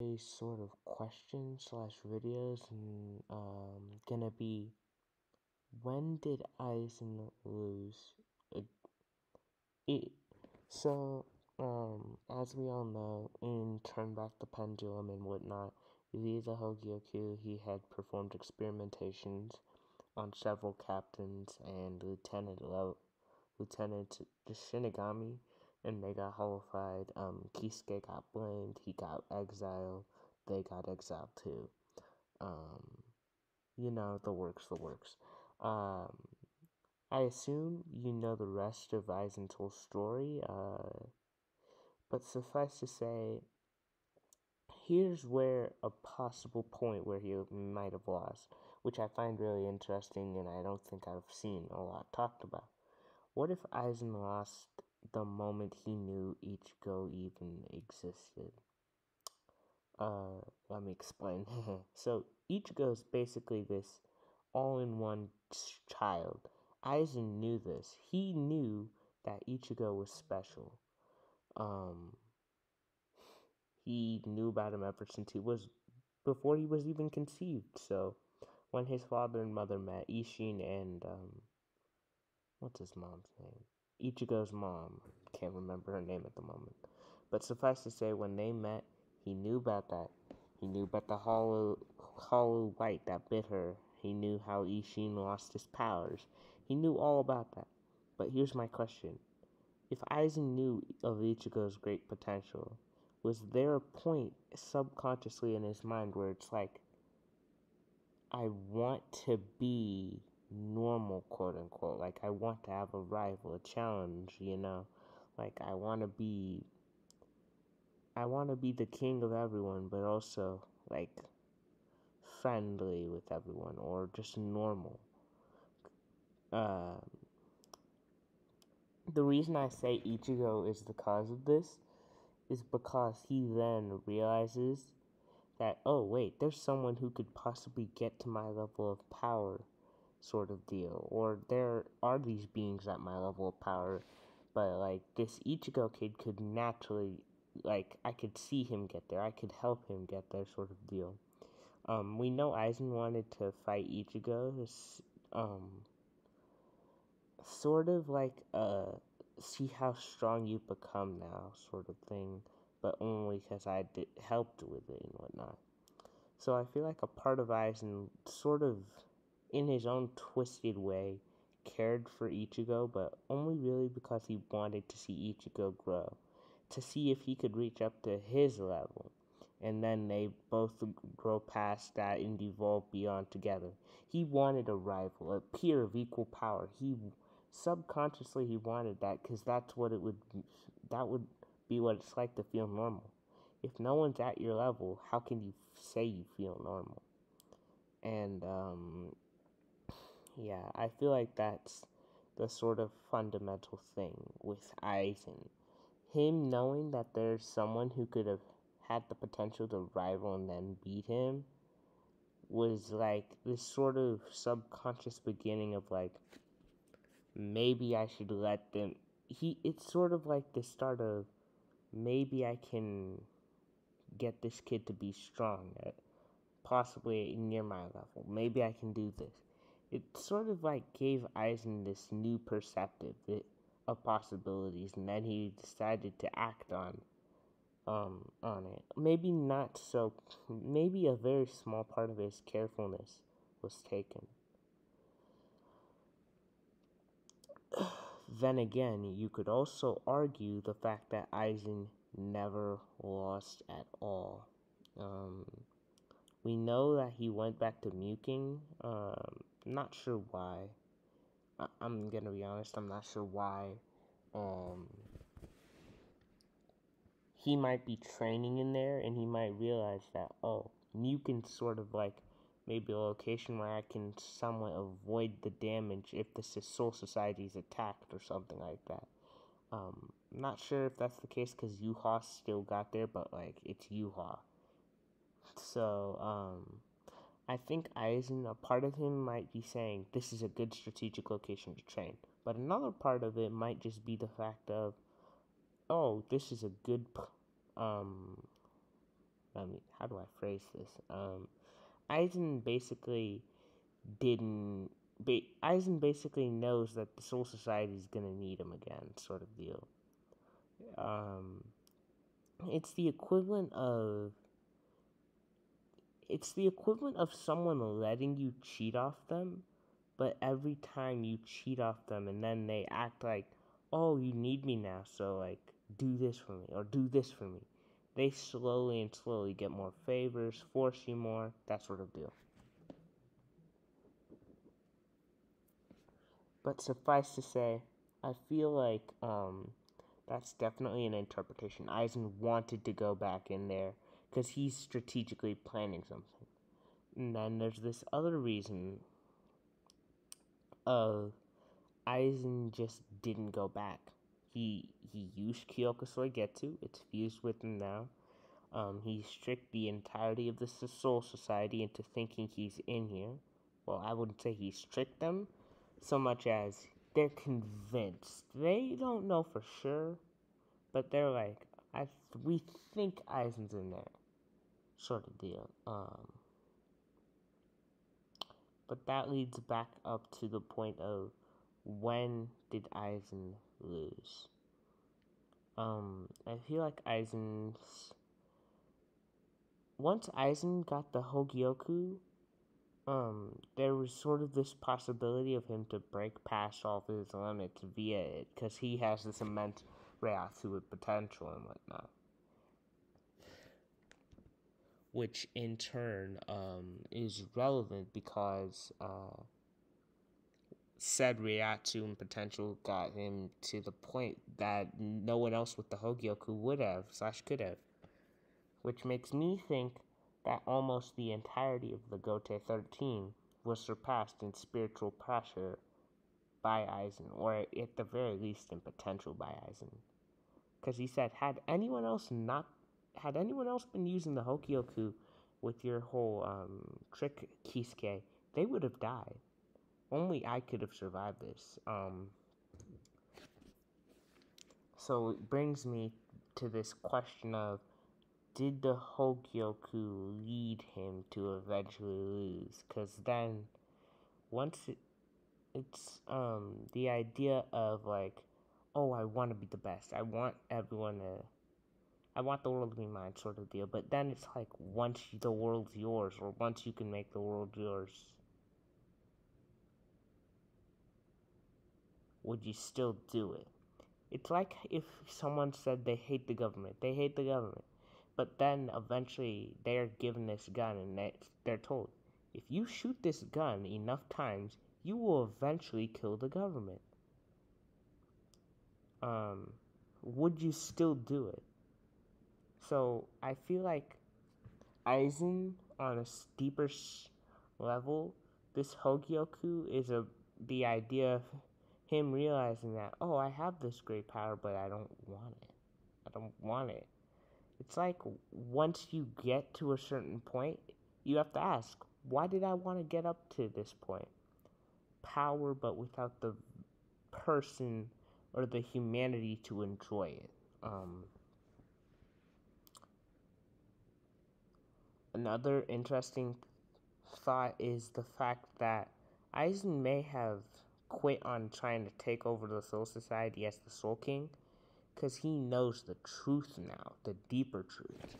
a sort of question slash videos and um gonna be when did Aizen lose? It, so um as we all know in Turn Back the Pendulum and whatnot, the Hogyoku he had performed experimentations on several captains and lieutenant Lieutenant Shinigami and they got horrified. Um, Kisuke got blamed. He got exiled. They got exiled too. Um, you know the works, the works. Um, I assume you know the rest of whole story. Uh, but suffice to say, here's where a possible point where he might have lost, which I find really interesting, and I don't think I've seen a lot talked about. What if Aizen lost the moment he knew Ichigo even existed? Uh, let me explain. so Ichigo is basically this all-in-one child. Aizen knew this. He knew that Ichigo was special. Um, he knew about him ever since he was before he was even conceived. So when his father and mother met, Ishin and um, what's his mom's name? Ichigo's mom. Can't remember her name at the moment. But suffice to say, when they met, he knew about that. He knew about the hollow, hollow light that bit her. He knew how Ishin lost his powers. He knew all about that. But here's my question. If Aizen knew of Ichigo's great potential, was there a point subconsciously in his mind where it's like, I want to be normal, quote unquote. Like, I want to have a rival, a challenge, you know? Like, I want to be. I want to be the king of everyone, but also, like, friendly with everyone or just normal. Um, the reason I say Ichigo is the cause of this is because he then realizes that, oh, wait, there's someone who could possibly get to my level of power sort of deal. Or there are these beings at my level of power, but like this Ichigo kid could naturally, like, I could see him get there. I could help him get there, sort of deal. Um, we know Aizen wanted to fight Ichigo, um, sort of like a see how strong you become now, sort of thing, but only because I did, helped with it and whatnot. So I feel like a part of Aizen sort of in his own twisted way, cared for Ichigo, but only really because he wanted to see Ichigo grow, to see if he could reach up to his level. And then they both grow past that and evolve beyond together. He wanted a rival, a peer of equal power. He subconsciously he wanted that because that's what it would that would be what it's like to feel normal. If no one's at your level, how can you say you feel normal? And um, yeah, I feel like that's the sort of fundamental thing with Aizen. Him knowing that there's someone who could have had the potential to rival and then beat him was like this sort of subconscious beginning of like maybe I should let them he it's sort of like the start of maybe I can get this kid to be strong at possibly near my level. Maybe I can do this it sort of like gave Aizen this new perspective of possibilities, and then he decided to act on um on it. Maybe not so. Maybe a very small part of his carefulness was taken. then again, you could also argue the fact that Aizen never lost at all. Um, we know that he went back to Muken. Um, not sure why. I- am gonna be honest. I'm not sure why. Um, he might be training in there, and he might realize that oh, Muken's sort of like maybe a location where I can somewhat avoid the damage if the Soul Society is attacked or something like that. Um, not sure if that's the case because Yuha still got there, but like it's Yuha. So, um, I think Aizen, a part of him might be saying this is a good strategic location to train, but another part of it might just be the fact of, oh, this is a good, um, I mean, how do I phrase this? Um, Aizen basically didn't. Ba- Aizen basically knows that the Soul Society is gonna need him again, sort of deal. Um, it's the equivalent of. It's the equivalent of someone letting you cheat off them, but every time you cheat off them and then they act like, oh, you need me now, so like, do this for me, or do this for me. They slowly and slowly get more favors, force you more, that sort of deal. But suffice to say, I feel like um, that's definitely an interpretation. Aizen wanted to go back in there because he's strategically planning something. And then there's this other reason of Aizen just didn't go back. He he used Kyoka Suigetsu. It's fused with him now. Um, he tricked the entirety of the Soul Society into thinking he's in here. Well, I wouldn't say he's tricked them so much as they're convinced. They don't know for sure, but they're like, I we think Aizen's in there, sort of deal. Um, but that leads back up to the point of when did Aizen lose? Um, I feel like Aizen's once Aizen got the Hogyoku, um, there was sort of this possibility of him to break past all of his limits via it, because he has this immense Reiatsu potential and whatnot. Which in turn um, is relevant because uh, said Reiatsu and potential got him to the point that no one else with the Hogyoku would have, slash could have. Which makes me think that almost the entirety of the Gotei 13 was surpassed in spiritual pressure by Aizen, or at the very least in potential by Aizen. Because he said, had anyone else not, had anyone else been using the Hogyoku with your whole um, trick Kisuke, they would have died. Only I could have survived this. Um, so it brings me to this question of did the Hogyoku lead him to eventually lose? Because then, once it, it's um the idea of like, oh, I want to be the best. I want everyone to. I want the world to be mine, sort of deal. But then it's like once the world's yours, or once you can make the world yours, would you still do it? It's like if someone said they hate the government. They hate the government. But then eventually they're given this gun and they, they're told, if you shoot this gun enough times, you will eventually kill the government. Um, would you still do it? So I feel like Aizen on a steeper level, this Hogyoku is a the idea of him realizing that oh I have this great power but I don't want it. I don't want it. It's like once you get to a certain point, you have to ask, why did I want to get up to this point? Power, but without the person or the humanity to enjoy it. Um, another interesting thought is the fact that Aizen may have quit on trying to take over the Soul Society as the Soul King because he knows the truth now, the deeper truth,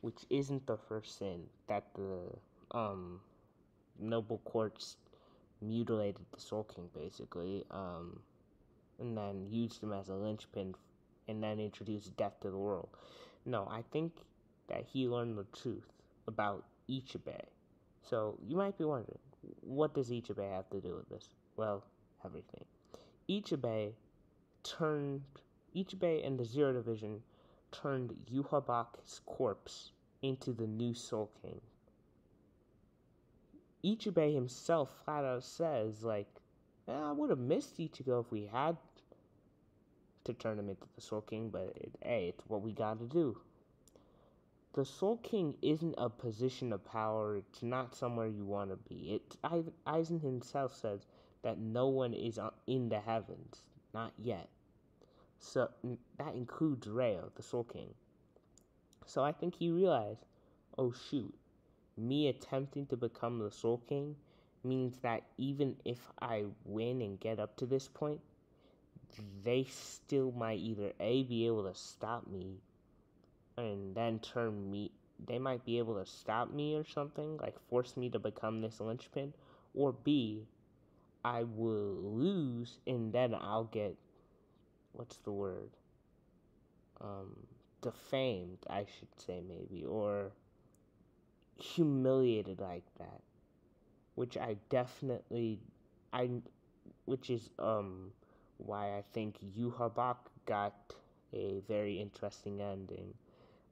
which isn't the first sin that the um, noble courts mutilated the Soul King basically, um, and then used him as a linchpin, and then introduced death to the world. No, I think that he learned the truth about Ichibei. So you might be wondering, what does Ichibei have to do with this? Well, everything. Ichibei turned Ichibei and the Zero Division turned Yhwach's corpse into the new Soul King. Ichibei himself flat out says, like, eh, I would have missed Ichigo if we had to turn him into the Soul King, but it, hey, it's what we gotta do. The Soul King isn't a position of power, it's not somewhere you want to be. It, Aizen himself says that no one is in the heavens, not yet. So that includes Reo, the Soul King. So I think he realized, oh shoot, me attempting to become the Soul King means that even if I win and get up to this point, they still might either A, be able to stop me and then turn me, they might be able to stop me or something, like force me to become this linchpin, or B, I will lose and then I'll get, what's the word? Um, defamed, I should say, maybe, or humiliated like that, which I definitely, I, which is um why I think Yhwach got a very interesting ending,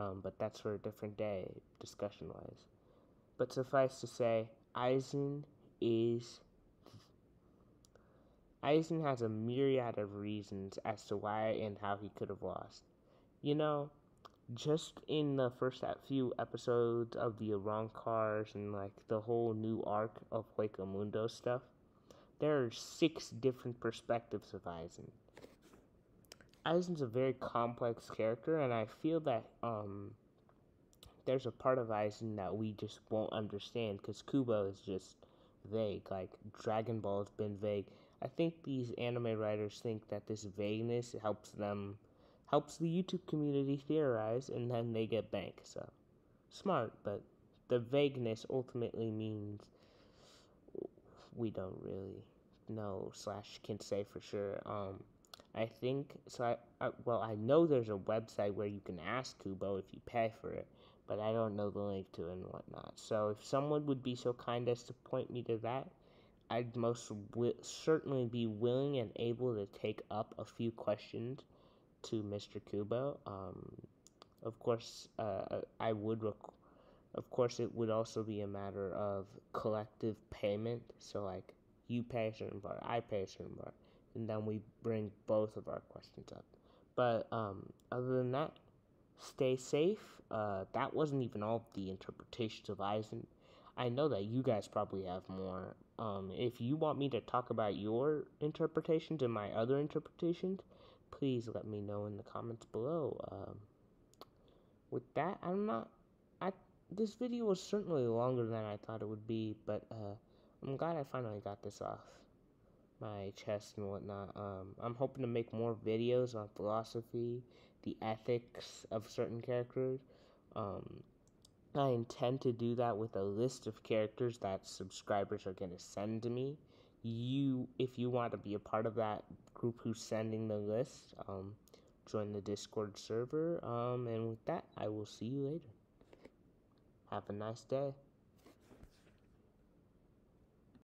um, but that's for a different day, discussion wise. But suffice to say, Aizen is. Aizen has a myriad of reasons as to why and how he could have lost. You know, just in the first few episodes of the Arrancars and like the whole new arc of Hueco stuff, there are six different perspectives of Aizen. Aizen's a very complex character, and I feel that um, there's a part of Aizen that we just won't understand because Kubo is just vague. Like Dragon Ball has been vague. I think these anime writers think that this vagueness helps them helps the YouTube community theorize, and then they get bank. So smart, but the vagueness ultimately means we don't really know slash can say for sure. Um, I think so. I, I, well, I know there's a website where you can ask Kubo if you pay for it, but I don't know the link to it and whatnot. So if someone would be so kind as to point me to that, I'd most wi- certainly be willing and able to take up a few questions to Mr. Kubo. Um, of course, uh, I would. Rec- of course, it would also be a matter of collective payment. So, like, you pay a certain part, I pay a certain part, and then we bring both of our questions up. But um, other than that, stay safe. Uh, that wasn't even all the interpretations of Aizen. I know that you guys probably have more. Um, if you want me to talk about your interpretations and my other interpretations, please let me know in the comments below. Um, with that, I'm not. I this video was certainly longer than I thought it would be, but uh, I'm glad I finally got this off my chest and whatnot. Um, I'm hoping to make more videos on philosophy, the ethics of certain characters. Um, I intend to do that with a list of characters that subscribers are going to send to me. You, if you want to be a part of that group who's sending the list, um, join the Discord server. Um, and with that, I will see you later. Have a nice day.